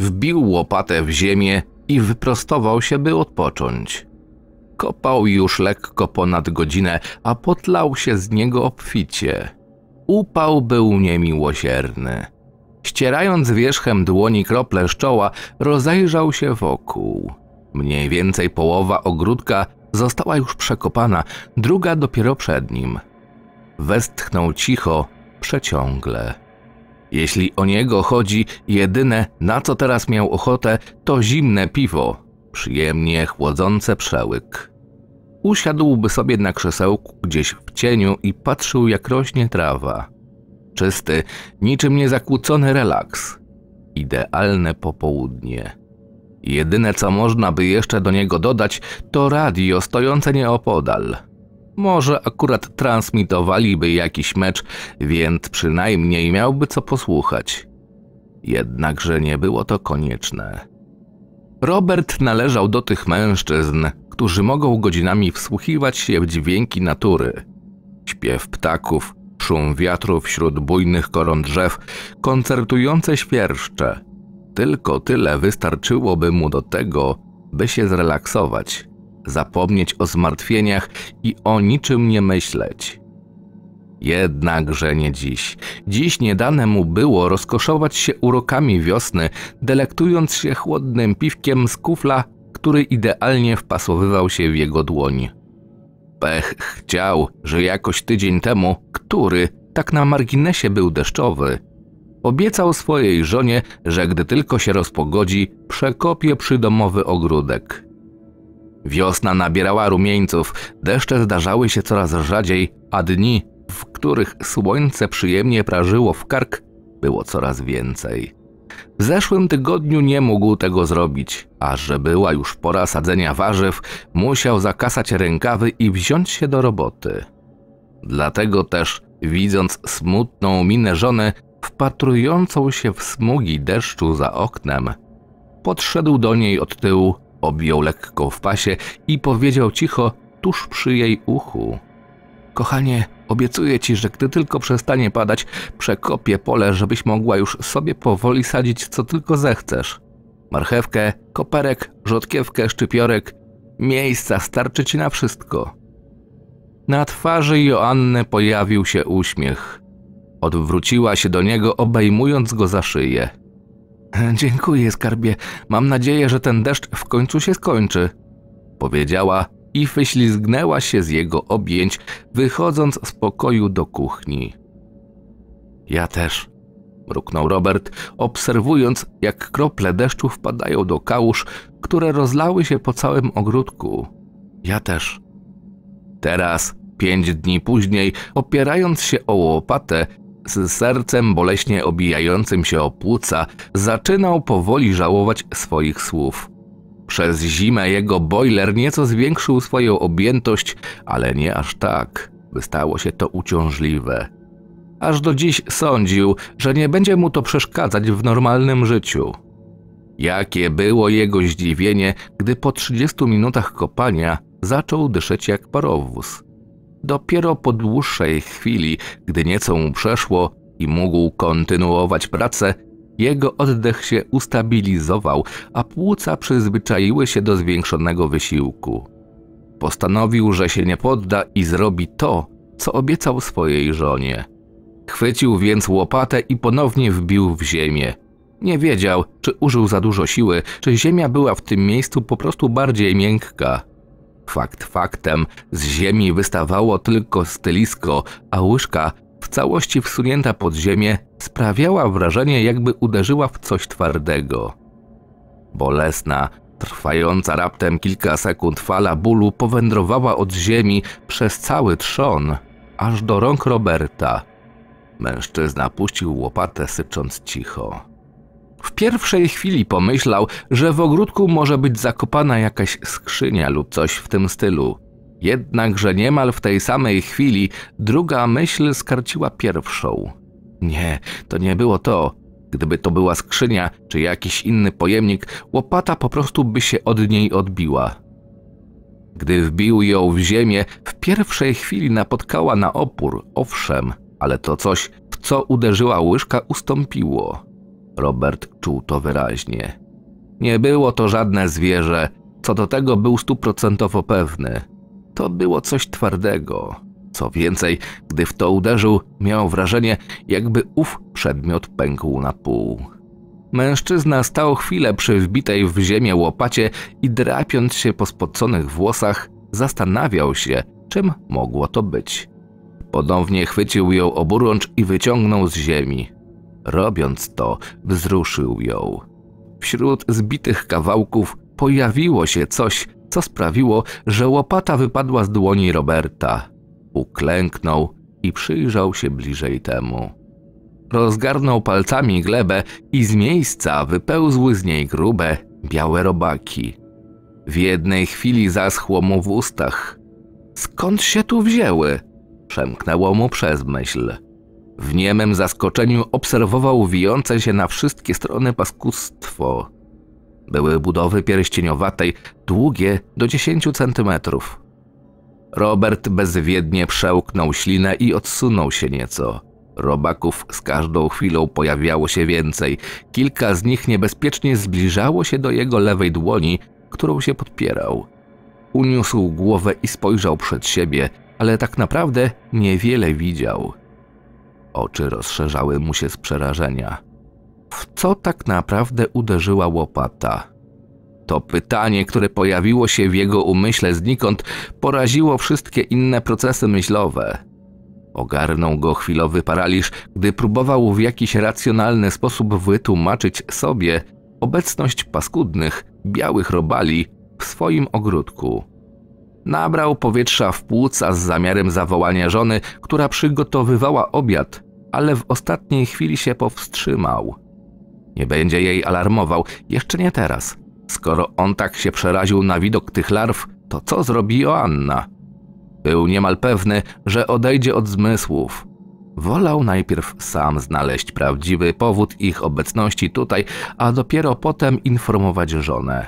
wbił łopatę w ziemię i wyprostował się, by odpocząć. Kopał już lekko ponad godzinę, a potlał się z niego obficie. Upał był niemiłosierny. Ścierając wierzchem dłoni krople z czoła, rozejrzał się wokół. Mniej więcej połowa ogródka została już przekopana, druga dopiero przed nim. Westchnął cicho, przeciągle. Jeśli o niego chodzi, jedyne na co teraz miał ochotę, to zimne piwo, przyjemnie chłodzące przełyk. Usiadłby sobie na krzesełku gdzieś w cieniu i patrzył, jak rośnie trawa. Czysty, niczym niezakłócony relaks. Idealne popołudnie. Jedyne, co można by jeszcze do niego dodać, to radio stojące nieopodal. Może akurat transmitowaliby jakiś mecz, więc przynajmniej miałby co posłuchać. Jednakże nie było to konieczne. Robert należał do tych mężczyzn, którzy mogą godzinami wsłuchiwać się w dźwięki natury. Śpiew ptaków, szum wiatru wśród bujnych koron drzew, koncertujące świerszcze. Tylko tyle wystarczyłoby mu do tego, by się zrelaksować, zapomnieć o zmartwieniach i o niczym nie myśleć. Jednakże nie dziś. Dziś nie dane mu było rozkoszować się urokami wiosny, delektując się chłodnym piwkiem z kufla, który idealnie wpasowywał się w jego dłoń. Pech chciał, że jakoś tydzień temu, który tak na marginesie był deszczowy, obiecał swojej żonie, że gdy tylko się rozpogodzi, przekopie przydomowy ogródek. Wiosna nabierała rumieńców, deszcze zdarzały się coraz rzadziej, a dni, w których słońce przyjemnie prażyło w kark, było coraz więcej. W zeszłym tygodniu nie mógł tego zrobić, a że była już pora sadzenia warzyw, musiał zakasać rękawy i wziąć się do roboty. Dlatego też, widząc smutną minę żony, wpatrującą się w smugi deszczu za oknem, podszedł do niej od tyłu, objął lekko w pasie i powiedział cicho, tuż przy jej uchu. Kochanie, obiecuję ci, że gdy tylko przestanie padać, przekopię pole, żebyś mogła już sobie powoli sadzić co tylko zechcesz. Marchewkę, koperek, rzodkiewkę, szczypiorek. Miejsca starczy ci na wszystko. Na twarzy Joanny pojawił się uśmiech. Odwróciła się do niego, obejmując go za szyję. Dziękuję, skarbie. Mam nadzieję, że ten deszcz w końcu się skończy, powiedziała i wyślizgnęła się z jego objęć, wychodząc z pokoju do kuchni. Ja też, mruknął Robert, obserwując, jak krople deszczu wpadają do kałuż, które rozlały się po całym ogródku. Ja też. Teraz, pięć dni później, opierając się o łopatę, z sercem boleśnie obijającym się o płuca, zaczynał powoli żałować swoich słów. Przez zimę jego boiler nieco zwiększył swoją objętość, ale nie aż tak, by stało się to uciążliwe. Aż do dziś sądził, że nie będzie mu to przeszkadzać w normalnym życiu. Jakie było jego zdziwienie, gdy po 30 minutach kopania zaczął dyszeć jak parowóz. Dopiero po dłuższej chwili, gdy nieco mu przeszło i mógł kontynuować pracę, jego oddech się ustabilizował, a płuca przyzwyczaiły się do zwiększonego wysiłku. Postanowił, że się nie podda i zrobi to, co obiecał swojej żonie. Chwycił więc łopatę i ponownie wbił w ziemię. Nie wiedział, czy użył za dużo siły, czy ziemia była w tym miejscu po prostu bardziej miękka. Fakt faktem, z ziemi wystawało tylko stylisko, a łyżka, w całości wsunięta pod ziemię, sprawiała wrażenie, jakby uderzyła w coś twardego. Bolesna, trwająca raptem kilka sekund fala bólu powędrowała od ziemi przez cały trzon, aż do rąk Roberta. Mężczyzna puścił łopatę, sycząc cicho. W pierwszej chwili pomyślał, że w ogródku może być zakopana jakaś skrzynia lub coś w tym stylu. Jednakże niemal w tej samej chwili druga myśl skarciła pierwszą. Nie, to nie było to. Gdyby to była skrzynia czy jakiś inny pojemnik, łopata po prostu by się od niej odbiła. Gdy wbił ją w ziemię, w pierwszej chwili napotkała na opór, owszem, ale to coś, w co uderzyła łyżka, ustąpiło. Robert czuł to wyraźnie. Nie było to żadne zwierzę, co do tego był stuprocentowo pewny. To było coś twardego. Co więcej, gdy w to uderzył, miał wrażenie, jakby ów przedmiot pękł na pół. Mężczyzna stał chwilę przy wbitej w ziemię łopacie i drapiąc się po spoconych włosach, zastanawiał się, czym mogło to być. Ponownie chwycił ją oburącz i wyciągnął z ziemi. Robiąc to, wzruszył ją. Wśród zbitych kawałków pojawiło się coś, co sprawiło, że łopata wypadła z dłoni Roberta. Uklęknął i przyjrzał się bliżej temu. Rozgarnął palcami glebę i z miejsca wypełzły z niej grube, białe robaki. W jednej chwili zaschło mu w ustach. Skąd się tu wzięły? Przemknęło mu przez myśl. W niemym zaskoczeniu obserwował wijące się na wszystkie strony paskustwo. Były budowy pierścieniowatej, długie do 10 centymetrów. Robert bezwiednie przełknął ślinę i odsunął się nieco. Robaków z każdą chwilą pojawiało się więcej. Kilka z nich niebezpiecznie zbliżało się do jego lewej dłoni, którą się podpierał. Uniósł głowę i spojrzał przed siebie, ale tak naprawdę niewiele widział. Oczy rozszerzały mu się z przerażenia. W co tak naprawdę uderzyła łopata? To pytanie, które pojawiło się w jego umyśle znikąd, poraziło wszystkie inne procesy myślowe. Ogarnął go chwilowy paraliż, gdy próbował w jakiś racjonalny sposób wytłumaczyć sobie obecność paskudnych, białych robali w swoim ogródku. Nabrał powietrza w płuca z zamiarem zawołania żony, która przygotowywała obiad, ale w ostatniej chwili się powstrzymał. Nie będzie jej alarmował, jeszcze nie teraz. Skoro on tak się przeraził na widok tych larw, to co zrobi Joanna? Był niemal pewny, że odejdzie od zmysłów. Wolał najpierw sam znaleźć prawdziwy powód ich obecności tutaj, a dopiero potem informować żonę.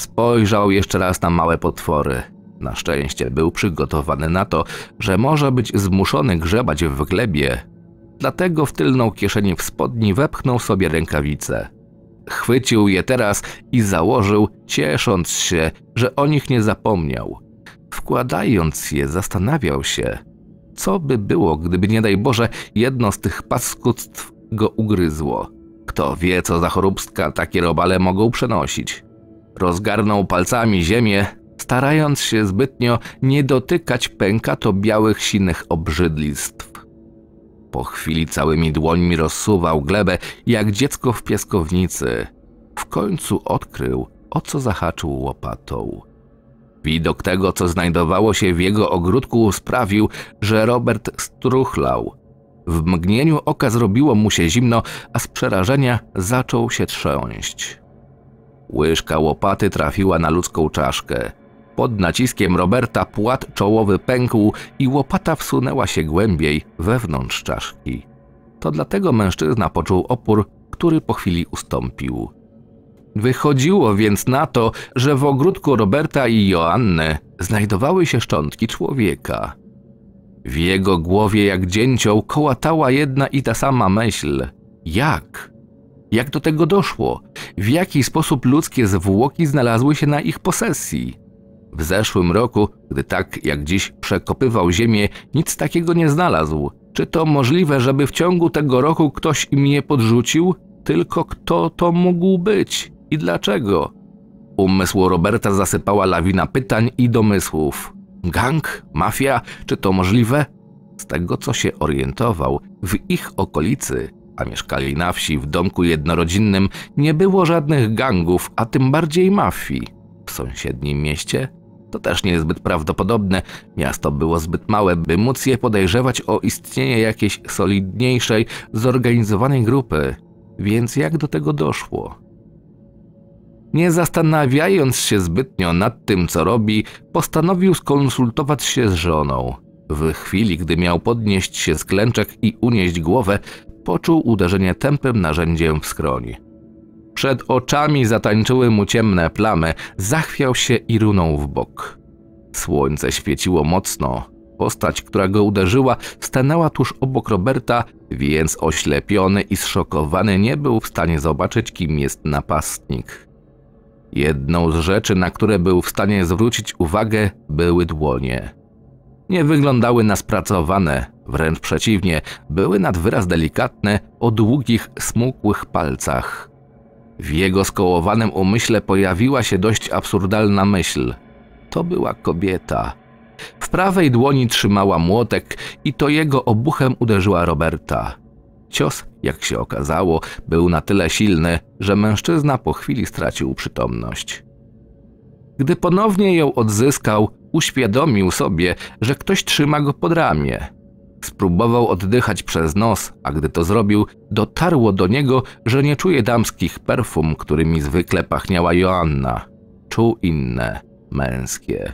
Spojrzał jeszcze raz na małe potwory. Na szczęście był przygotowany na to, że może być zmuszony grzebać w glebie. Dlatego w tylną kieszeni w spodni wepchnął sobie rękawice. Chwycił je teraz i założył, ciesząc się, że o nich nie zapomniał. Wkładając je, zastanawiał się, co by było, gdyby nie daj Boże jedno z tych paskudstw go ugryzło. Kto wie, co za choróbstka takie robale mogą przenosić. Rozgarnął palcami ziemię, starając się zbytnio nie dotykać pękato białych sinych obrzydlistw. Po chwili całymi dłońmi rozsuwał glebę, jak dziecko w piaskownicy. W końcu odkrył, o co zahaczył łopatą. Widok tego, co znajdowało się w jego ogródku, sprawił, że Robert struchlał. W mgnieniu oka zrobiło mu się zimno, a z przerażenia zaczął się trząść. Łyżka łopaty trafiła na ludzką czaszkę. Pod naciskiem Roberta płat czołowy pękł i łopata wsunęła się głębiej wewnątrz czaszki. To dlatego mężczyzna poczuł opór, który po chwili ustąpił. Wychodziło więc na to, że w ogródku Roberta i Joanny znajdowały się szczątki człowieka. W jego głowie jak dzięcioł kołatała jedna i ta sama myśl. Jak? Jak do tego doszło? W jaki sposób ludzkie zwłoki znalazły się na ich posesji? W zeszłym roku, gdy tak jak dziś przekopywał ziemię, nic takiego nie znalazł. Czy to możliwe, żeby w ciągu tego roku ktoś im je podrzucił? Tylko kto to mógł być i dlaczego? Umysł Roberta zasypała lawina pytań i domysłów. Gang? Mafia? Czy to możliwe? Z tego co się orientował, w ich okolicy, a mieszkali na wsi w domku jednorodzinnym, nie było żadnych gangów, a tym bardziej mafii. W sąsiednim mieście to też niezbyt prawdopodobne. Miasto było zbyt małe, by móc je podejrzewać o istnienie jakiejś solidniejszej, zorganizowanej grupy. Więc jak do tego doszło? Nie zastanawiając się zbytnio nad tym, co robi, postanowił skonsultować się z żoną. W chwili, gdy miał podnieść się z klęczek i unieść głowę, poczuł uderzenie tępym narzędziem w skroń. Przed oczami zatańczyły mu ciemne plamy, zachwiał się i runął w bok. Słońce świeciło mocno, postać, która go uderzyła, stanęła tuż obok Roberta, więc oślepiony i zszokowany nie był w stanie zobaczyć, kim jest napastnik. Jedną z rzeczy, na które był w stanie zwrócić uwagę, były dłonie. Nie wyglądały na spracowane, wręcz przeciwnie, były nad wyraz delikatne, o długich, smukłych palcach. W jego skołowanym umyśle pojawiła się dość absurdalna myśl. To była kobieta. W prawej dłoni trzymała młotek i to jego obuchem uderzyła Roberta. Cios, jak się okazało, był na tyle silny, że mężczyzna po chwili stracił przytomność. Gdy ponownie ją odzyskał, uświadomił sobie, że ktoś trzyma go pod ramię. Spróbował oddychać przez nos, a gdy to zrobił, dotarło do niego, że nie czuje damskich perfum, którymi zwykle pachniała Joanna. Czuł inne, męskie.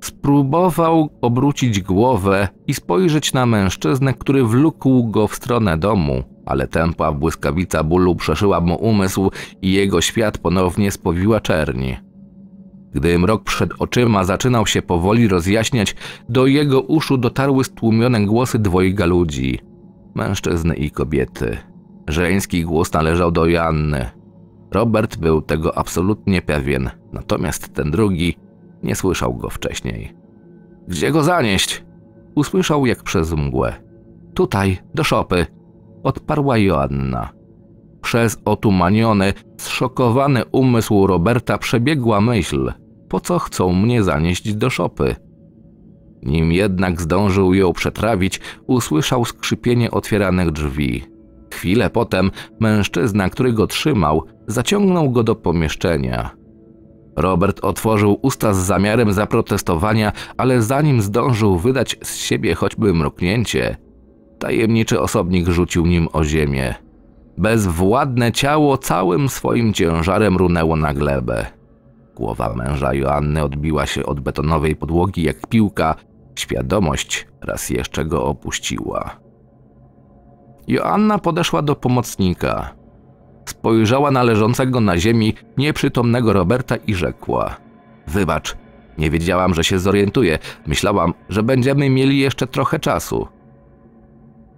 Spróbował obrócić głowę i spojrzeć na mężczyznę, który wlókł go w stronę domu, ale tępa błyskawica bólu przeszyła mu umysł i jego świat ponownie spowiła czerni. Gdy mrok przed oczyma zaczynał się powoli rozjaśniać, do jego uszu dotarły stłumione głosy dwojga ludzi mężczyzny i kobiety. Żeński głos należał do Joanny. Robert był tego absolutnie pewien, natomiast ten drugi nie słyszał go wcześniej. Gdzie go zanieść? Usłyszał jak przez mgłę. Tutaj, do szopy, odparła Joanna. Przez otumaniony, zszokowany umysł Roberta przebiegła myśl, po co chcą mnie zanieść do szopy. Nim jednak zdążył ją przetrawić, usłyszał skrzypienie otwieranych drzwi. Chwilę potem mężczyzna, który go trzymał, zaciągnął go do pomieszczenia. Robert otworzył usta z zamiarem zaprotestowania, ale zanim zdążył wydać z siebie choćby mruknięcie, tajemniczy osobnik rzucił nim o ziemię. Bezwładne ciało całym swoim ciężarem runęło na glebę. Głowa męża Joanny odbiła się od betonowej podłogi jak piłka. Świadomość raz jeszcze go opuściła. Joanna podeszła do pomocnika. Spojrzała na leżącego na ziemi nieprzytomnego Roberta i rzekła: Wybacz, nie wiedziałam, że się zorientuję. Myślałam, że będziemy mieli jeszcze trochę czasu.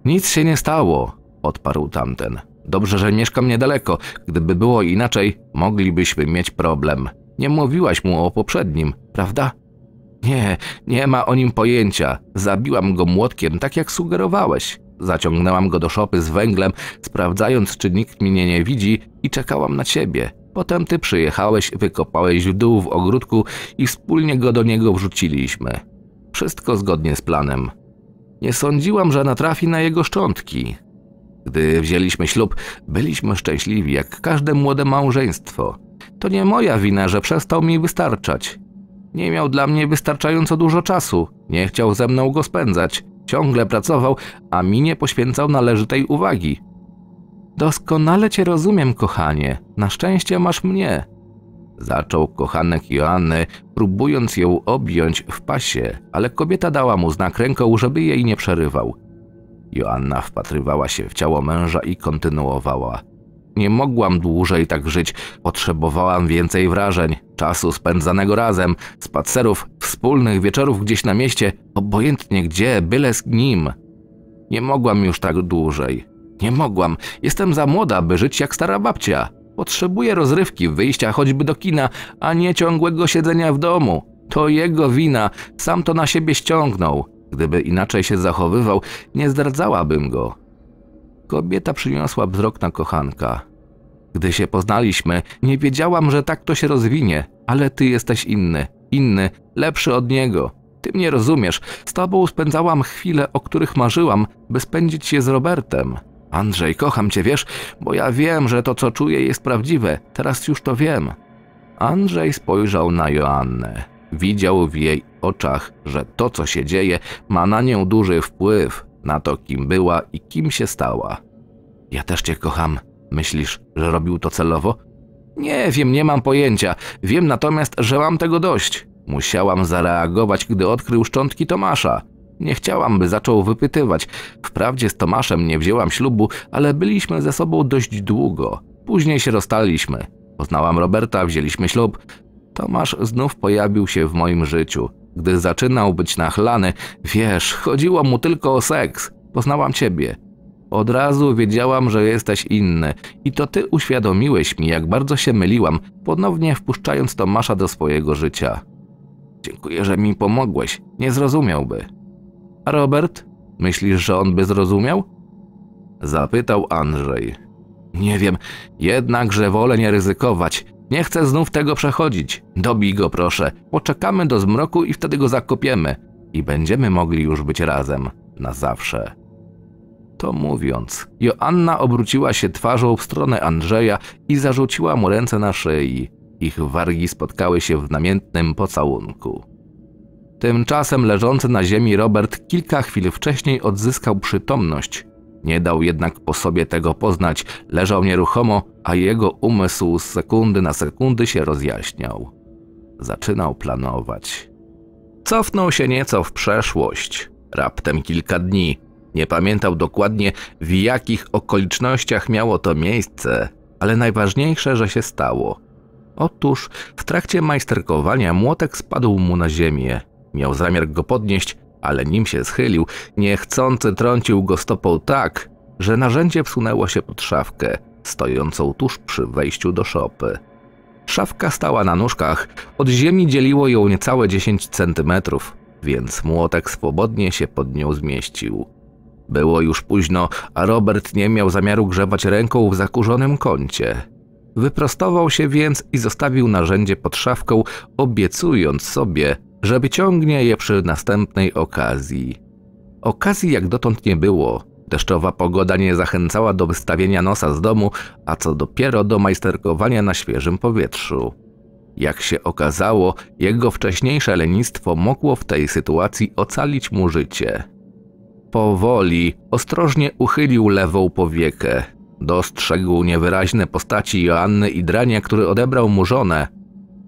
Nic się nie stało, odparł tamten. Dobrze, że mieszkam niedaleko. Gdyby było inaczej, moglibyśmy mieć problem. Nie mówiłaś mu o poprzednim, prawda? Nie, nie ma o nim pojęcia. Zabiłam go młotkiem, tak jak sugerowałeś. Zaciągnęłam go do szopy z węglem, sprawdzając, czy nikt mnie nie widzi i czekałam na ciebie. Potem ty przyjechałeś, wykopałeś w dół w ogródku i wspólnie go do niego wrzuciliśmy. Wszystko zgodnie z planem. Nie sądziłam, że natrafi na jego szczątki. Gdy wzięliśmy ślub, byliśmy szczęśliwi, jak każde młode małżeństwo. To nie moja wina, że przestał mi wystarczać. Nie miał dla mnie wystarczająco dużo czasu, nie chciał ze mną go spędzać, ciągle pracował, a mi nie poświęcał należytej uwagi. Doskonale cię rozumiem, kochanie. Na szczęście masz mnie. Zaczął kochanek Joanny, próbując ją objąć w pasie, ale kobieta dała mu znak ręką, żeby jej nie przerywał. Joanna wpatrywała się w ciało męża i kontynuowała. Nie mogłam dłużej tak żyć, potrzebowałam więcej wrażeń, czasu spędzanego razem, spacerów, wspólnych wieczorów gdzieś na mieście, obojętnie gdzie, byle z nim. Nie mogłam już tak dłużej. Nie mogłam, jestem za młoda, by żyć jak stara babcia. Potrzebuję rozrywki, wyjścia choćby do kina, a nie ciągłego siedzenia w domu. To jego wina, sam to na siebie ściągnął. Gdyby inaczej się zachowywał, nie zdradzałabym go. Kobieta przyniosła wzrok na kochanka. Gdy się poznaliśmy, nie wiedziałam, że tak to się rozwinie, ale ty jesteś inny, inny, lepszy od niego. Ty mnie rozumiesz. Z tobą spędzałam chwile, o których marzyłam, by spędzić je z Robertem. Andrzej, kocham cię, wiesz, bo ja wiem, że to, co czuję, jest prawdziwe. Teraz już to wiem. Andrzej spojrzał na Joannę. Widział w jej oczach, że to, co się dzieje, ma na nią duży wpływ, na to, kim była i kim się stała. Ja też cię kocham. Myślisz, że robił to celowo? Nie wiem, nie mam pojęcia. Wiem natomiast, że mam tego dość. Musiałam zareagować, gdy odkrył szczątki Tomasza. Nie chciałam, by zaczął wypytywać. Wprawdzie z Tomaszem nie wzięłam ślubu, ale byliśmy ze sobą dość długo. Później się rozstaliśmy. Poznałam Roberta, wzięliśmy ślub. Tomasz znów pojawił się w moim życiu. Gdy zaczynał być nachlany, wiesz, chodziło mu tylko o seks. Poznałam ciebie. Od razu wiedziałam, że jesteś inny i to ty uświadomiłeś mi, jak bardzo się myliłam, ponownie wpuszczając Tomasza do swojego życia. Dziękuję, że mi pomogłeś. Nie zrozumiałby. A Robert? Myślisz, że on by zrozumiał? Zapytał Andrzej. Nie wiem, jednakże wolę nie ryzykować. Nie chcę znów tego przechodzić. Dobij go proszę. Poczekamy do zmroku i wtedy go zakopiemy. I będziemy mogli już być razem. Na zawsze. To mówiąc, Joanna obróciła się twarzą w stronę Andrzeja i zarzuciła mu ręce na szyi. Ich wargi spotkały się w namiętnym pocałunku. Tymczasem leżący na ziemi Robert kilka chwil wcześniej odzyskał przytomność. Nie dał jednak po sobie tego poznać, leżał nieruchomo, a jego umysł z sekundy na sekundy się rozjaśniał. Zaczynał planować. Cofnął się nieco w przeszłość, raptem kilka dni. Nie pamiętał dokładnie, w jakich okolicznościach miało to miejsce, ale najważniejsze, że się stało. Otóż w trakcie majsterkowania młotek spadł mu na ziemię. Miał zamiar go podnieść, ale nim się schylił, niechcący trącił go stopą tak, że narzędzie wsunęło się pod szafkę, stojącą tuż przy wejściu do szopy. Szafka stała na nóżkach, od ziemi dzieliło ją niecałe 10 centymetrów, więc młotek swobodnie się pod nią zmieścił. Było już późno, a Robert nie miał zamiaru grzebać ręką w zakurzonym kącie. Wyprostował się więc i zostawił narzędzie pod szafką, obiecując sobie, że wyciągnie je przy następnej okazji. Okazji jak dotąd nie było. Deszczowa pogoda nie zachęcała do wystawienia nosa z domu, a co dopiero do majsterkowania na świeżym powietrzu. Jak się okazało, jego wcześniejsze lenistwo mogło w tej sytuacji ocalić mu życie. Powoli, ostrożnie uchylił lewą powiekę. Dostrzegł niewyraźne postaci Joanny i Drania, który odebrał mu żonę.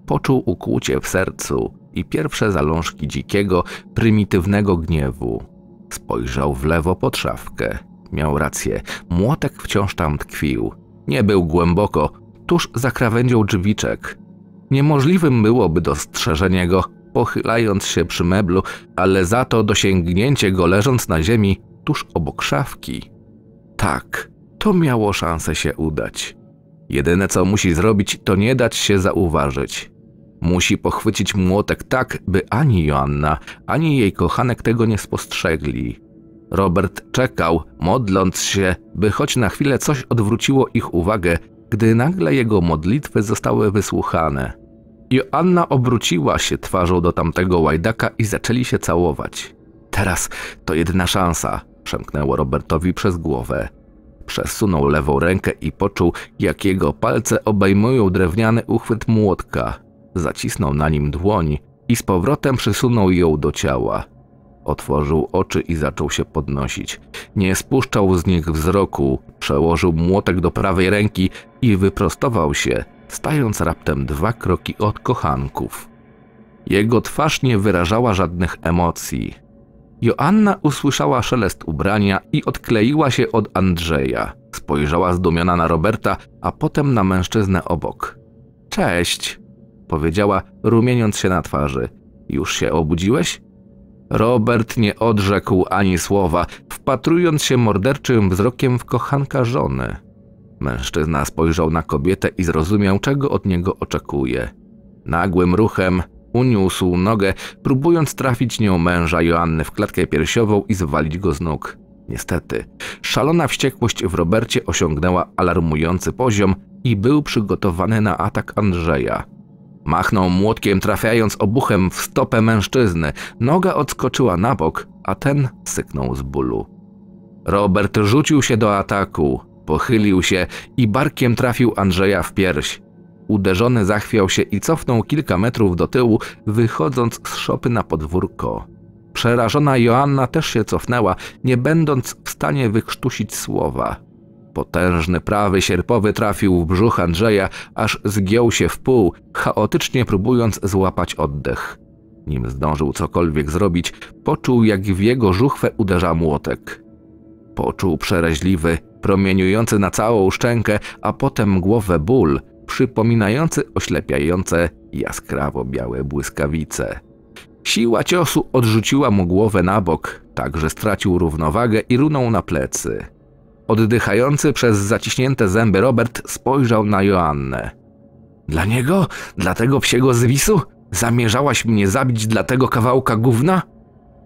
Poczuł ukłucie w sercu i pierwsze zalążki dzikiego, prymitywnego gniewu. Spojrzał w lewo pod szafkę. Miał rację, młotek wciąż tam tkwił. Nie był głęboko, tuż za krawędzią drzwiczek. Niemożliwym byłoby dostrzeżenie go, pochylając się przy meblu, ale za to dosięgnięcie go leżąc na ziemi tuż obok szafki. Tak, to miało szansę się udać. Jedyne co musi zrobić, to nie dać się zauważyć. Musi pochwycić młotek tak, by ani Joanna, ani jej kochanek tego nie spostrzegli. Robert czekał, modląc się, by choć na chwilę coś odwróciło ich uwagę, gdy nagle jego modlitwy zostały wysłuchane. Joanna obróciła się twarzą do tamtego łajdaka i zaczęli się całować. Teraz to jedyna szansa, przemknęło Robertowi przez głowę. Przesunął lewą rękę i poczuł, jak jego palce obejmują drewniany uchwyt młotka. Zacisnął na nim dłoń i z powrotem przysunął ją do ciała. Otworzył oczy i zaczął się podnosić. Nie spuszczał z nich wzroku, przełożył młotek do prawej ręki i wyprostował się, stając raptem dwa kroki od kochanków. Jego twarz nie wyrażała żadnych emocji. Joanna usłyszała szelest ubrania i odkleiła się od Andrzeja. Spojrzała zdumiona na Roberta, a potem na mężczyznę obok. Cześć, powiedziała, rumieniąc się na twarzy. Już się obudziłeś? Robert nie odrzekł ani słowa, wpatrując się morderczym wzrokiem w kochanka żony. Mężczyzna spojrzał na kobietę i zrozumiał, czego od niego oczekuje. Nagłym ruchem uniósł nogę, próbując trafić nią męża Joanny w klatkę piersiową i zwalić go z nóg. Niestety, szalona wściekłość w Robercie osiągnęła alarmujący poziom i był przygotowany na atak Andrzeja. Machnął młotkiem, trafiając obuchem w stopę mężczyzny. Noga odskoczyła na bok, a ten syknął z bólu. Robert rzucił się do ataku, pochylił się i barkiem trafił Andrzeja w pierś. Uderzony zachwiał się i cofnął kilka metrów do tyłu, wychodząc z szopy na podwórko. Przerażona Joanna też się cofnęła, nie będąc w stanie wykrztusić słowa. Potężny prawy sierpowy trafił w brzuch Andrzeja, aż zgiął się w pół, chaotycznie próbując złapać oddech. Nim zdążył cokolwiek zrobić, poczuł jak w jego żuchwę uderza młotek. Poczuł przeraźliwy, promieniujący na całą szczękę, a potem głowę ból, przypominający oślepiające jaskrawo białe błyskawice. Siła ciosu odrzuciła mu głowę na bok, tak że stracił równowagę i runął na plecy. Oddychający przez zaciśnięte zęby Robert spojrzał na Joannę. Dla niego? Dla tego psiego zwisu? Zamierzałaś mnie zabić dla tego kawałka gówna?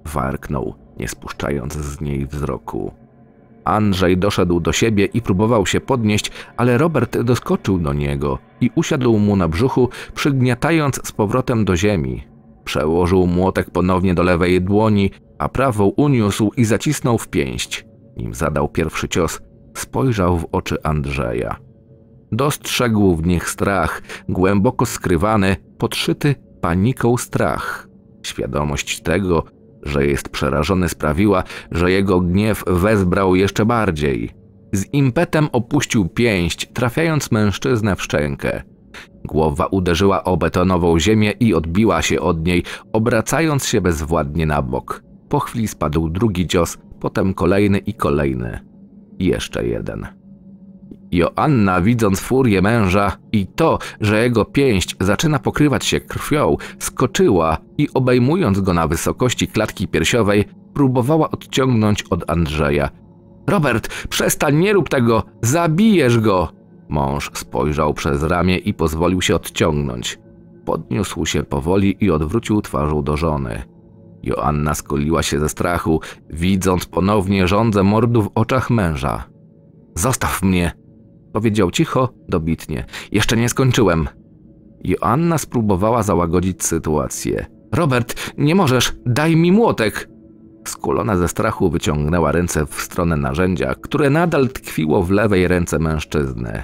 Warknął, nie spuszczając z niej wzroku. Andrzej doszedł do siebie i próbował się podnieść, ale Robert doskoczył do niego i usiadł mu na brzuchu, przygniatając z powrotem do ziemi. Przełożył młotek ponownie do lewej dłoni, a prawą uniósł i zacisnął w pięść. Nim zadał pierwszy cios, spojrzał w oczy Andrzeja. Dostrzegł w nich strach, głęboko skrywany, podszyty paniką strach. Świadomość tego, że jest przerażony, sprawiła, że jego gniew wezbrał jeszcze bardziej. Z impetem opuścił pięść, trafiając mężczyznę w szczękę. Głowa uderzyła o betonową ziemię i odbiła się od niej, obracając się bezwładnie na bok. Po chwili spadł drugi cios, potem kolejny i kolejny. Jeszcze jeden. Joanna, widząc furię męża i to, że jego pięść zaczyna pokrywać się krwią, skoczyła i obejmując go na wysokości klatki piersiowej, próbowała odciągnąć od Andrzeja. Robert, przestań, nie rób tego! Zabijesz go! Mąż spojrzał przez ramię i pozwolił się odciągnąć. Podniósł się powoli i odwrócił twarzą do żony. Joanna skoliła się ze strachu, widząc ponownie żądzę mordu w oczach męża. Zostaw mnie, powiedział cicho, dobitnie. Jeszcze nie skończyłem. Joanna spróbowała załagodzić sytuację. Robert, nie możesz, daj mi młotek! Skulona ze strachu wyciągnęła ręce w stronę narzędzia, które nadal tkwiło w lewej ręce mężczyzny.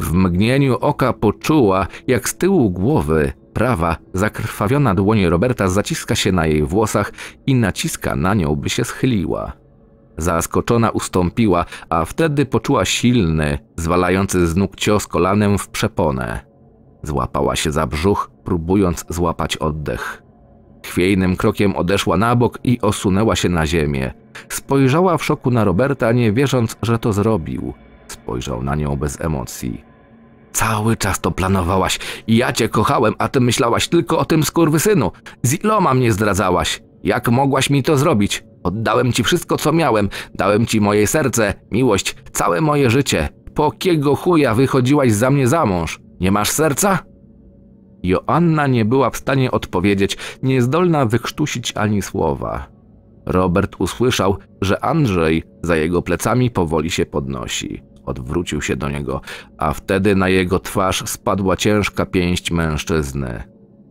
W mgnieniu oka poczuła, jak z tyłu głowy prawa, zakrwawiona dłoń Roberta zaciska się na jej włosach i naciska na nią, by się schyliła. Zaskoczona ustąpiła, a wtedy poczuła silny, zwalający z nóg cios kolanem w przeponę. Złapała się za brzuch, próbując złapać oddech. Chwiejnym krokiem odeszła na bok i osunęła się na ziemię. Spojrzała w szoku na Roberta, nie wierząc, że to zrobił. Spojrzał na nią bez emocji. Cały czas to planowałaś. Ja cię kochałem, a ty myślałaś tylko o tym skurwysynu. Z iloma mnie zdradzałaś. Jak mogłaś mi to zrobić? Oddałem ci wszystko, co miałem. Dałem ci moje serce, miłość, całe moje życie. Po kiego chuja wychodziłaś za mnie za mąż? Nie masz serca? Joanna nie była w stanie odpowiedzieć, niezdolna wykrztusić ani słowa. Robert usłyszał, że Andrzej za jego plecami powoli się podnosi. Odwrócił się do niego, a wtedy na jego twarz spadła ciężka pięść mężczyzny.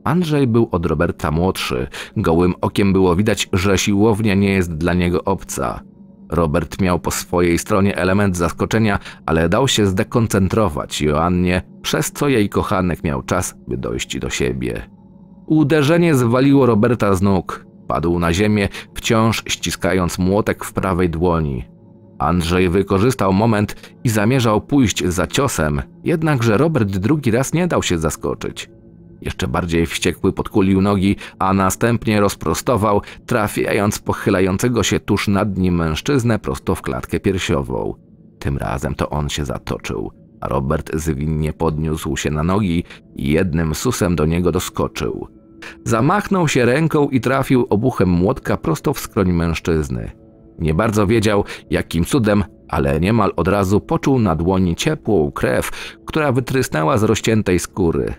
Andrzej był od Roberta młodszy, gołym okiem było widać, że siłownia nie jest dla niego obca. Robert miał po swojej stronie element zaskoczenia, ale dał się zdekoncentrować Joannie, przez co jej kochanek miał czas, by dojść do siebie. Uderzenie zwaliło Roberta z nóg. Padł na ziemię, wciąż ściskając młotek w prawej dłoni. Andrzej wykorzystał moment i zamierzał pójść za ciosem, jednakże Robert drugi raz nie dał się zaskoczyć. Jeszcze bardziej wściekły podkulił nogi, a następnie rozprostował, trafiając pochylającego się tuż nad nim mężczyznę prosto w klatkę piersiową. Tym razem to on się zatoczył, a Robert zwinnie podniósł się na nogi i jednym susem do niego doskoczył. Zamachnął się ręką i trafił obuchem młotka prosto w skroń mężczyzny. Nie bardzo wiedział, jakim cudem, ale niemal od razu poczuł na dłoni ciepłą krew, która wytrysnęła z rozciętej skóry.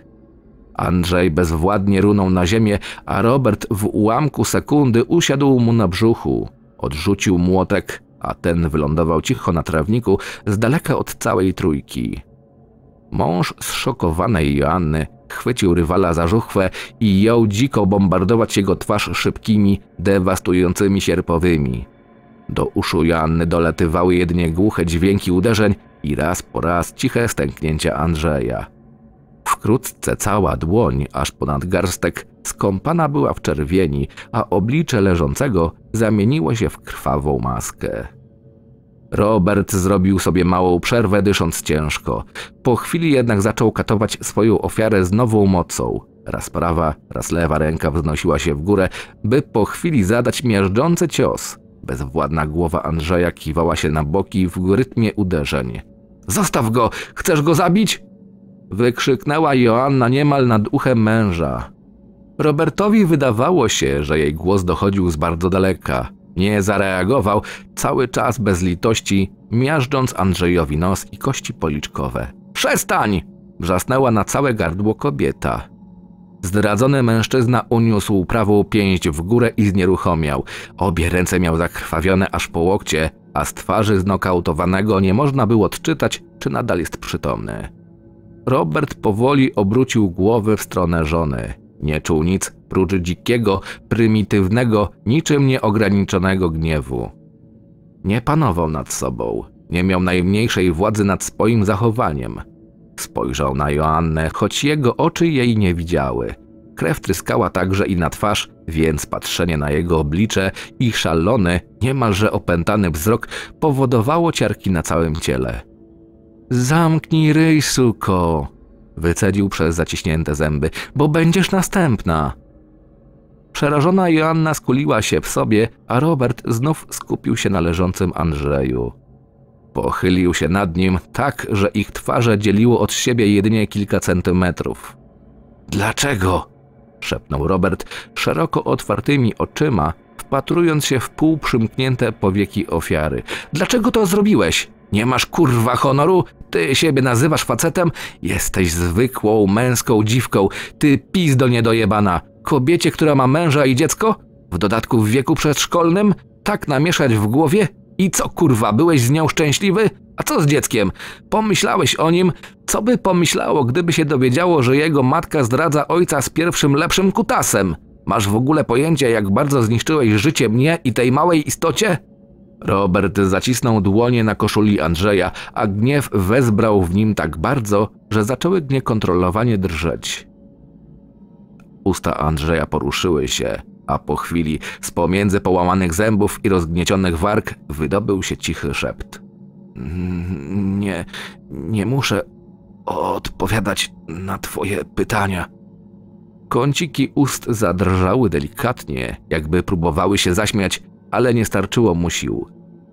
Andrzej bezwładnie runął na ziemię, a Robert w ułamku sekundy usiadł mu na brzuchu. Odrzucił młotek, a ten wylądował cicho na trawniku z daleka od całej trójki. Mąż zszokowanej Joanny chwycił rywala za żuchwę i jął dziko bombardować jego twarz szybkimi, dewastującymi sierpowymi. Do uszu Joanny doletywały jedynie głuche dźwięki uderzeń i raz po raz ciche stęknięcia Andrzeja. Wkrótce cała dłoń, aż ponad garstek, skąpana była w czerwieni, a oblicze leżącego zamieniło się w krwawą maskę. Robert zrobił sobie małą przerwę, dysząc ciężko. Po chwili jednak zaczął katować swoją ofiarę z nową mocą. Raz prawa, raz lewa ręka wznosiła się w górę, by po chwili zadać miażdżący cios. Bezwładna głowa Andrzeja kiwała się na boki w rytmie uderzeń. Zostaw go! Chcesz go zabić? Wykrzyknęła Joanna niemal nad uchem męża. Robertowi wydawało się, że jej głos dochodził z bardzo daleka. Nie zareagował, cały czas bez litości, miażdżąc Andrzejowi nos i kości policzkowe. Przestań! wrzasnęła na całe gardło kobieta. Zdradzony mężczyzna uniósł prawą pięść w górę i znieruchomiał. Obie ręce miał zakrwawione aż po łokcie, a z twarzy znokautowanego nie można było odczytać, czy nadal jest przytomny. Robert powoli obrócił głowę w stronę żony. Nie czuł nic prócz dzikiego, prymitywnego, niczym nieograniczonego gniewu. Nie panował nad sobą, nie miał najmniejszej władzy nad swoim zachowaniem. Spojrzał na Joannę, choć jego oczy jej nie widziały. Krew tryskała także i na twarz, więc patrzenie na jego oblicze i szalony, niemalże opętany wzrok powodowało ciarki na całym ciele. Zamknij ryj, suko! Wycedził przez zaciśnięte zęby, bo będziesz następna. Przerażona Joanna skuliła się w sobie, a Robert znów skupił się na leżącym Andrzeju. Pochylił się nad nim tak, że ich twarze dzieliło od siebie jedynie kilka centymetrów. Dlaczego? szepnął Robert szeroko otwartymi oczyma, wpatrując się w pół przymknięte powieki ofiary. Dlaczego to zrobiłeś? Nie masz kurwa honoru? Ty siebie nazywasz facetem? Jesteś zwykłą męską dziwką, ty pizdo niedojebana. Kobiecie, która ma męża i dziecko? W dodatku w wieku przedszkolnym? Tak namieszać w głowie? I co kurwa, byłeś z nią szczęśliwy? A co z dzieckiem? Pomyślałeś o nim? Co by pomyślało, gdyby się dowiedziało, że jego matka zdradza ojca z pierwszym lepszym kutasem? Masz w ogóle pojęcie, jak bardzo zniszczyłeś życie mnie i tej małej istocie? Robert zacisnął dłonie na koszuli Andrzeja, a gniew wezbrał w nim tak bardzo, że zaczęły niekontrolowanie drżeć. Usta Andrzeja poruszyły się, a po chwili z pomiędzy połamanych zębów i rozgniecionych warg wydobył się cichy szept. Nie, nie muszę odpowiadać na twoje pytania. Kąciki ust zadrżały delikatnie, jakby próbowały się zaśmiać, ale nie starczyło mu sił.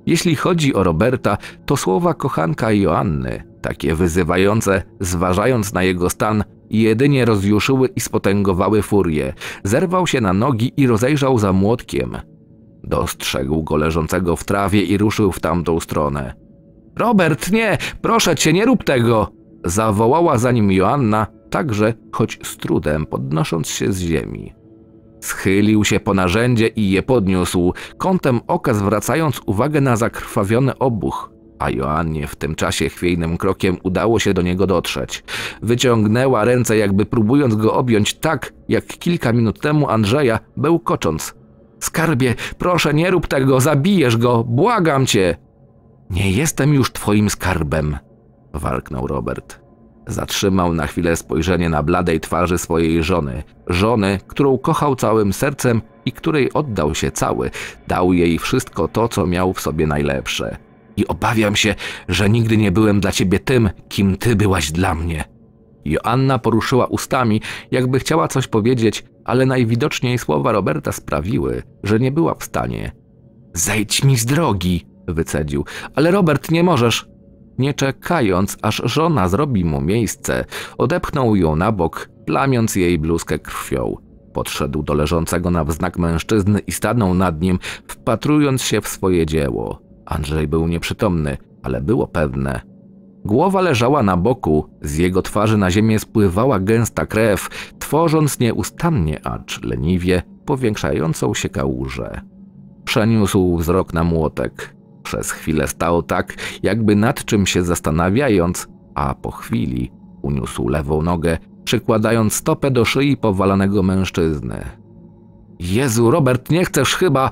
Jeśli chodzi o Roberta, to słowa kochanka Joanny, takie wyzywające, zważając na jego stan, jedynie rozjuszyły i spotęgowały furię. Zerwał się na nogi i rozejrzał za młotkiem. Dostrzegł go leżącego w trawie i ruszył w tamtą stronę. Robert, nie, proszę cię, nie rób tego! Zawołała za nim Joanna, także, choć z trudem podnosząc się z ziemi. Schylił się po narzędzie i je podniósł, kątem oka zwracając uwagę na zakrwawiony obuch, a Joannie w tym czasie chwiejnym krokiem udało się do niego dotrzeć. Wyciągnęła ręce, jakby próbując go objąć tak, jak kilka minut temu Andrzeja, bełkocząc. Skarbie, proszę, nie rób tego, zabijesz go, błagam cię! Nie jestem już twoim skarbem, warknął Robert. Zatrzymał na chwilę spojrzenie na bladej twarzy swojej żony, żony, którą kochał całym sercem i której oddał się cały, dał jej wszystko to, co miał w sobie najlepsze. I obawiam się, że nigdy nie byłem dla ciebie tym, kim ty byłaś dla mnie. Joanna poruszyła ustami, jakby chciała coś powiedzieć, ale najwidoczniej słowa Roberta sprawiły, że nie była w stanie. Zejdź mi z drogi, wycedził. Ale Robert, nie możesz. Nie czekając, aż żona zrobi mu miejsce, odepchnął ją na bok, plamiąc jej bluzkę krwią. Podszedł do leżącego na wznak mężczyzny i stanął nad nim, wpatrując się w swoje dzieło. Andrzej był nieprzytomny, ale było pewne. Głowa leżała na boku, z jego twarzy na ziemię spływała gęsta krew, tworząc nieustannie, acz leniwie, powiększającą się kałużę. Przeniósł wzrok na młotek. Przez chwilę stał tak, jakby nad czym się zastanawiając, a po chwili uniósł lewą nogę, przykładając stopę do szyi powalanego mężczyzny. Jezu, Robert, nie chcesz chyba!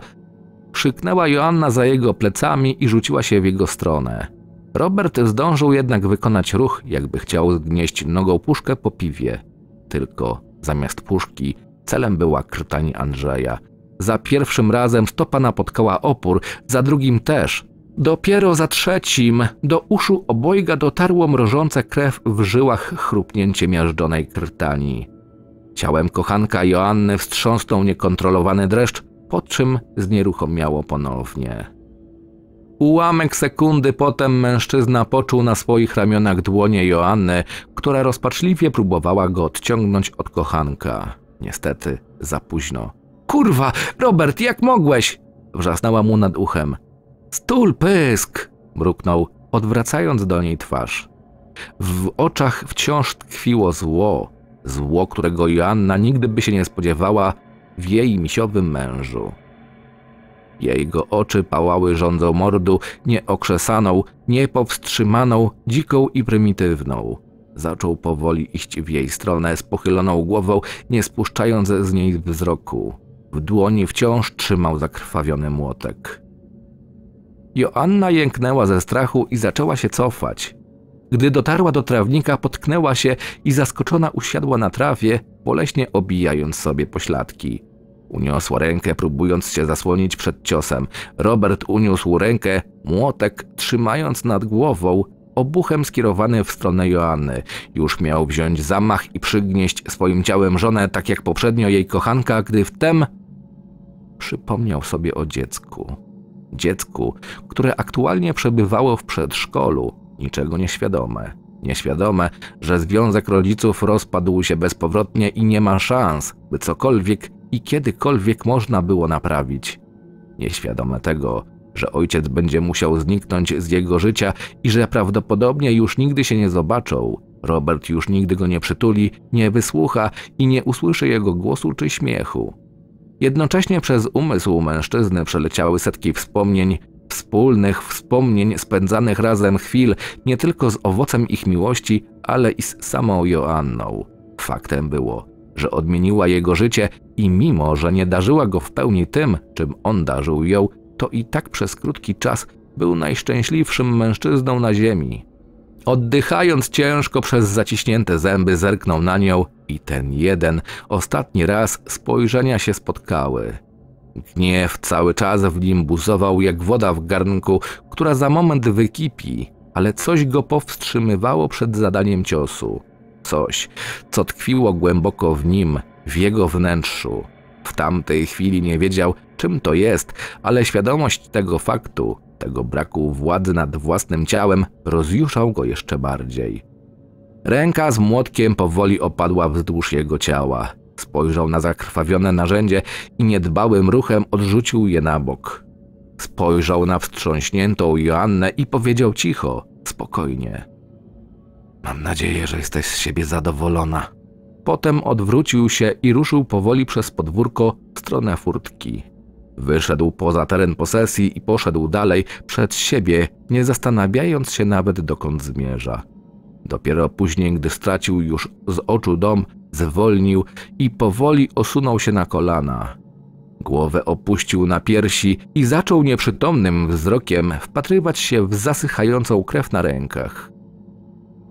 Krzyknęła Joanna za jego plecami i rzuciła się w jego stronę. Robert zdążył jednak wykonać ruch, jakby chciał zgnieść nogą puszkę po piwie. Tylko zamiast puszki celem była krtań Andrzeja, za pierwszym razem stopa napotkała opór, za drugim też. Dopiero za trzecim do uszu obojga dotarło mrożące krew w żyłach chrupnięcie miażdżonej krtani. Ciałem kochanka Joanny wstrząsnął niekontrolowany dreszcz, po czym znieruchomiało ponownie. Ułamek sekundy potem mężczyzna poczuł na swoich ramionach dłonie Joanny, która rozpaczliwie próbowała go odciągnąć od kochanka. Niestety, za późno. Kurwa, Robert, jak mogłeś? Wrzasnęła mu nad uchem. Stul pysk! mruknął, odwracając do niej twarz. W oczach wciąż tkwiło zło, zło, którego Joanna nigdy by się nie spodziewała w jej misiowym mężu. Jego oczy pałały rządzą mordu, nieokrzesaną, niepowstrzymaną, dziką i prymitywną. Zaczął powoli iść w jej stronę z pochyloną głową, nie spuszczając z niej wzroku. W dłoni wciąż trzymał zakrwawiony młotek. Joanna jęknęła ze strachu i zaczęła się cofać. Gdy dotarła do trawnika, potknęła się i zaskoczona usiadła na trawie, boleśnie obijając sobie pośladki. Uniosła rękę, próbując się zasłonić przed ciosem. Robert uniósł rękę, młotek trzymając nad głową, obuchem skierowany w stronę Joanny. Już miał wziąć zamach i przygnieść swoim ciałem żonę, tak jak poprzednio jej kochanka, gdy wtem przypomniał sobie o dziecku. Dziecku, które aktualnie przebywało w przedszkolu, niczego nieświadome. Nieświadome, że związek rodziców rozpadł się bezpowrotnie i nie ma szans, by cokolwiek i kiedykolwiek można było naprawić. Nieświadome tego, że ojciec będzie musiał zniknąć z jego życia i że prawdopodobnie już nigdy się nie zobaczą. Robert już nigdy go nie przytuli, nie wysłucha i nie usłyszy jego głosu czy śmiechu. Jednocześnie przez umysł mężczyzny przeleciały setki wspomnień, wspólnych wspomnień spędzanych razem chwil, nie tylko z owocem ich miłości, ale i z samą Joanną. Faktem było, że odmieniła jego życie i mimo, że nie darzyła go w pełni tym, czym on darzył ją, to i tak przez krótki czas był najszczęśliwszym mężczyzną na ziemi. Oddychając ciężko przez zaciśnięte zęby, zerknął na nią i ten jeden, ostatni raz spojrzenia się spotkały. Gniew cały czas w nim buzował jak woda w garnku, która za moment wykipi, ale coś go powstrzymywało przed zadaniem ciosu. Coś, co tkwiło głęboko w nim, w jego wnętrzu. W tamtej chwili nie wiedział, czym to jest, ale świadomość tego faktu, tego braku władzy nad własnym ciałem, rozjuszał go jeszcze bardziej. Ręka z młotkiem powoli opadła wzdłuż jego ciała. Spojrzał na zakrwawione narzędzie i niedbałym ruchem odrzucił je na bok. Spojrzał na wstrząśniętą Joannę i powiedział cicho, spokojnie. Mam nadzieję, że jesteś z siebie zadowolona. Potem odwrócił się i ruszył powoli przez podwórko w stronę furtki. Wyszedł poza teren posesji i poszedł dalej przed siebie, nie zastanawiając się nawet dokąd zmierza. Dopiero później, gdy stracił już z oczu dom, zwolnił i powoli osunął się na kolana. Głowę opuścił na piersi i zaczął nieprzytomnym wzrokiem wpatrywać się w zasychającą krew na rękach.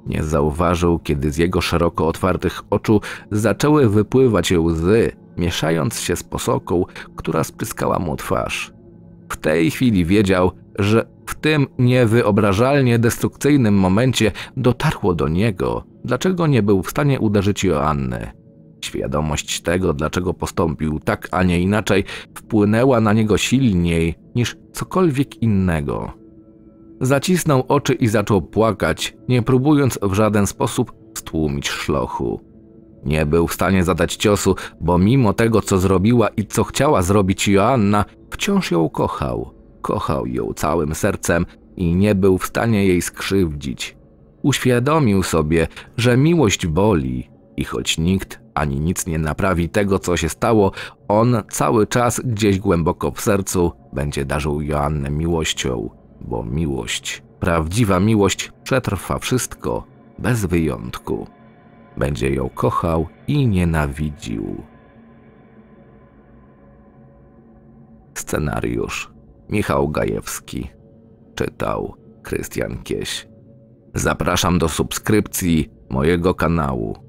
Nie zauważył, kiedy z jego szeroko otwartych oczu zaczęły wypływać łzy, mieszając się z posoką, która spryskała mu twarz. W tej chwili wiedział, że w tym niewyobrażalnie destrukcyjnym momencie dotarło do niego, dlaczego nie był w stanie uderzyć Joanny. Świadomość tego, dlaczego postąpił tak, a nie inaczej, wpłynęła na niego silniej niż cokolwiek innego. Zacisnął oczy i zaczął płakać, nie próbując w żaden sposób stłumić szlochu. Nie był w stanie zadać ciosu, bo mimo tego, co zrobiła i co chciała zrobić Joanna, wciąż ją kochał. Kochał ją całym sercem i nie był w stanie jej skrzywdzić. Uświadomił sobie, że miłość boli i choć nikt ani nic nie naprawi tego, co się stało, on cały czas gdzieś głęboko w sercu będzie darzył Joannę miłością, bo miłość, prawdziwa miłość przetrwa wszystko bez wyjątku. Będzie ją kochał i nienawidził. Scenariusz Michał Gajewski Czytał Krystian Kieś Zapraszam do subskrypcji mojego kanału.